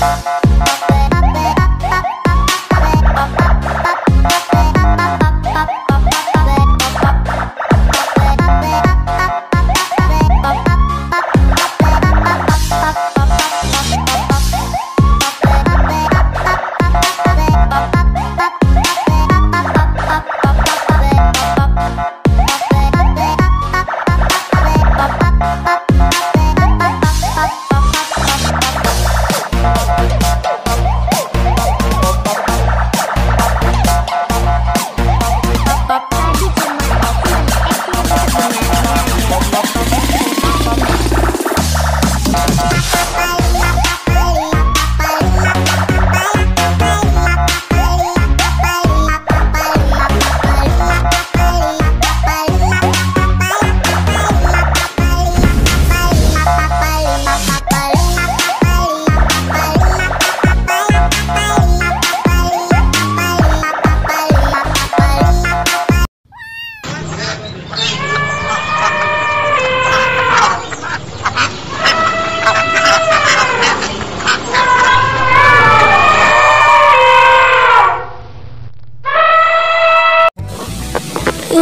Thank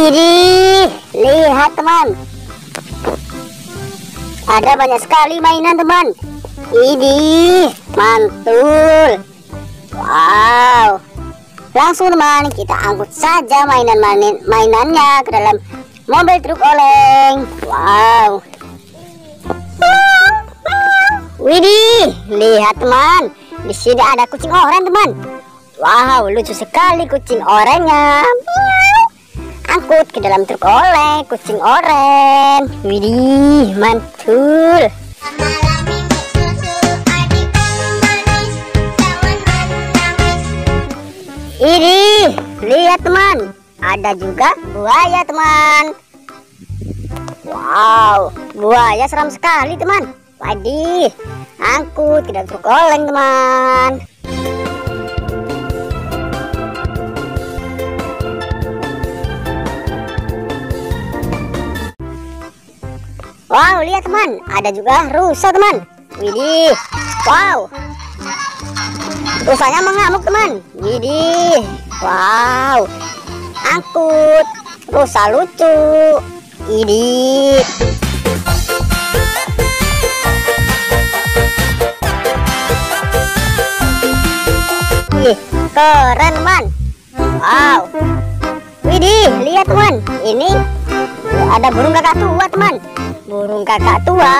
Ini lihat teman. Ada banyak sekali mainan teman. Ini mantul. Wow. Langsung teman kita angkut saja mainan mainin mainannya ke dalam mobil truk oleng. Wow. Widih, lihat teman. Di sini ada kucing oranye teman. Wow, lucu sekali kucing ke dalam truk oleh kucing oren widih mantul. Ini lihat teman. Ada juga buaya teman. Wow buaya seram sekali teman. Wadih angkut dalam truk oleng teman Wow, lihat teman, ada juga rusa teman. Widih, wow. Rusanya mengamuk teman. Widih, wow. Angkut, rusa lucu. Widih. Keren teman. Wow. Widih, lihat teman. Ini ada burung kakak tua teman. Burung kakak tua.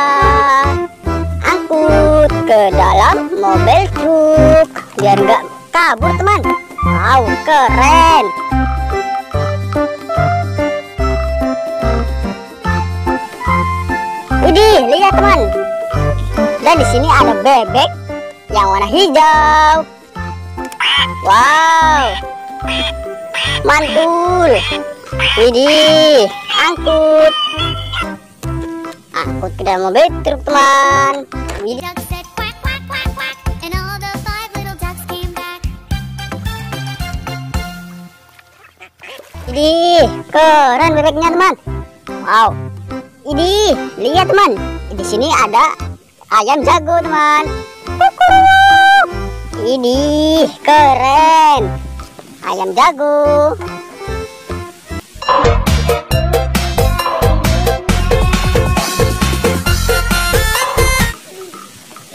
Angkut ke dalam mobil truk. Biar nggak kabur teman. Wow keren. Widih, lihat teman. Dan di sini ada bebek yang warna hijau. Wow, mantul. Widih, angkut. Angkut ke dalam mobil truk teman ini keren bebeknya teman. Wow. Ini lihat teman. Di sini ada ayam jago teman. Ini keren. Ayam jago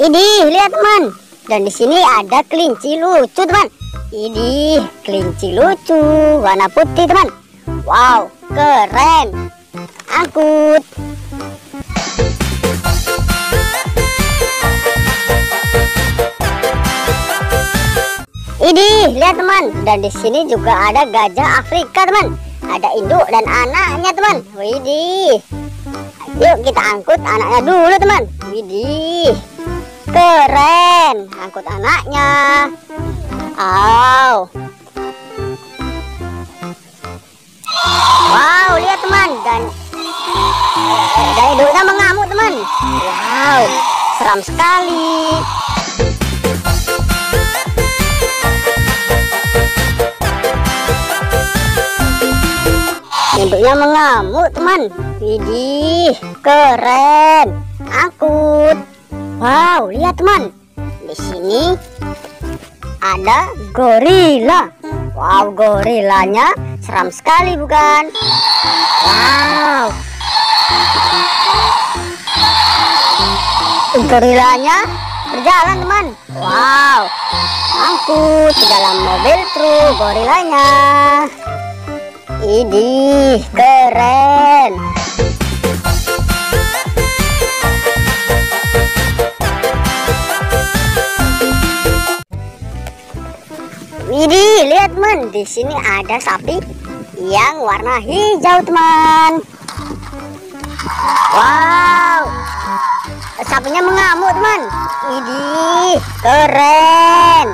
Ini lihat teman. Dan di sini ada kelinci lucu teman. Ini kelinci lucu warna putih teman. Wow, keren. Angkut. Ini lihat teman. Dan di sini juga ada gajah Afrika teman. Ada induk dan anaknya teman. Widih. Yuk kita angkut anaknya dulu teman. Widih. Keren, angkut anaknya. Wow. Wow, lihat teman dan dan hidungnya mengamuk teman. Wow, seram sekali. Induknya mengamuk teman. Widih, keren. Angkut. Wow, lihat teman. di sini ada gorila. Wow, gorilanya seram sekali bukan? Wow. Gorilanya berjalan teman. Wow. Angkut ke dalam mobil truk gorilanya. Ini keren. Widih, lihat teman, di sini ada sapi yang warna hijau teman. Wow, sapinya mengamuk teman. Widih, keren.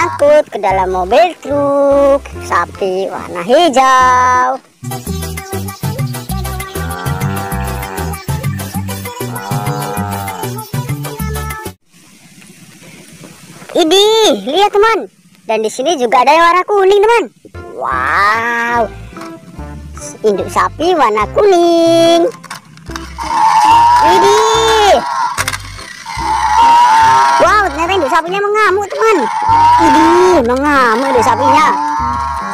Angkut ke dalam mobil truk, sapi warna hijau. Ini lihat teman. Dan di sini juga ada warna kuning teman. Wow, induk sapi warna kuning. Ini. Wow, ternyata induk sapinya mengamuk teman. Ini mengamuk induk sapinya.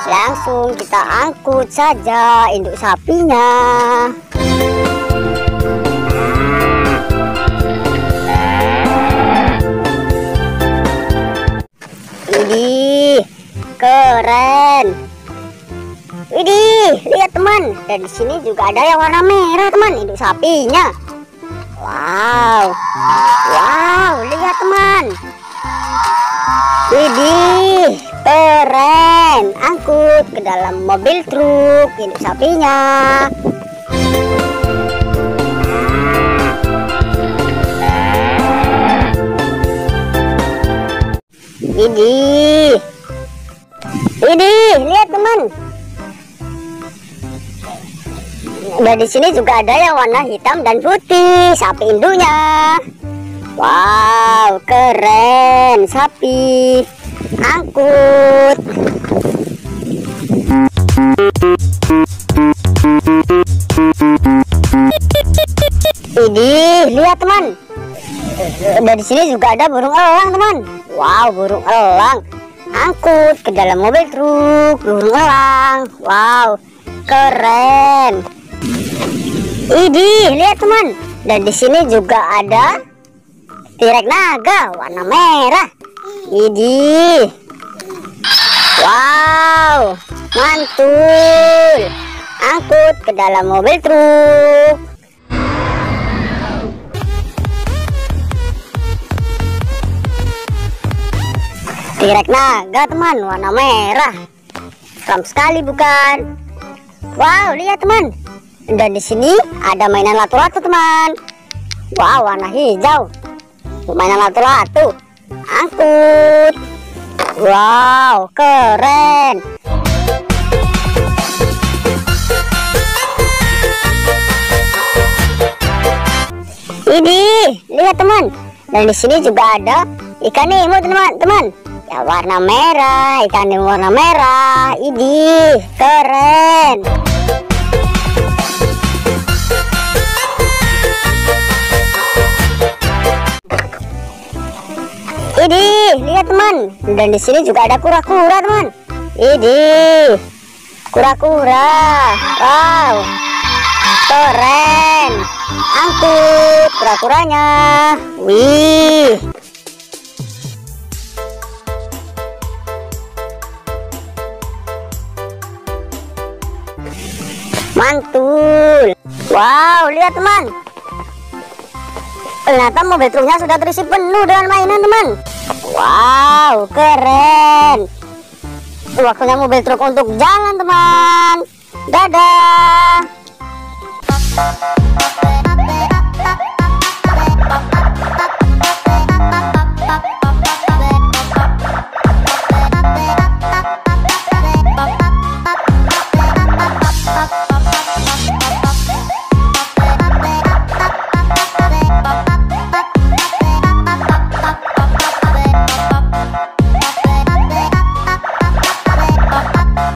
Langsung kita angkut saja induk sapinya. Widih, lihat teman. Dan di sini juga ada yang warna merah teman, induk sapinya. Wow, wow, lihat teman. Widih, keren. Angkut ke dalam mobil truk induk sapinya. Ini, ini lihat teman. Dan di sini juga ada yang warna hitam dan putih, sapi induknya. Wow, keren, sapi. Angkut. Ini, lihat teman. Dan di sini juga ada burung elang, teman. Wow, burung elang. Angkut ke dalam mobil truk, burung elang. Wow, keren. Ini lihat teman. Dan di sini juga ada tirek naga warna merah. Ini. Wow, mantul. Angkut ke dalam mobil truk. Tirek naga teman warna merah. Seram sekali bukan? Wow, lihat teman. Dan di sini ada mainan latu-latu teman. Wow, warna hijau. Mainan latu-latu. Angkut. Wow, keren. Ini, lihat teman. Dan di sini juga ada ikan nemo teman-teman. Ya warna merah, ikan nemo warna merah. Ini keren. Ini lihat teman. Dan di sini juga ada kura-kura teman. Ini kura-kura. Wow, keren. Angkut kura-kuranya. Wih. Mantul. Wow, lihat teman. Ternyata mobil truknya sudah terisi penuh dengan mainan teman. Wow, keren. Waktunya mobil truk untuk jalan teman. Dadah.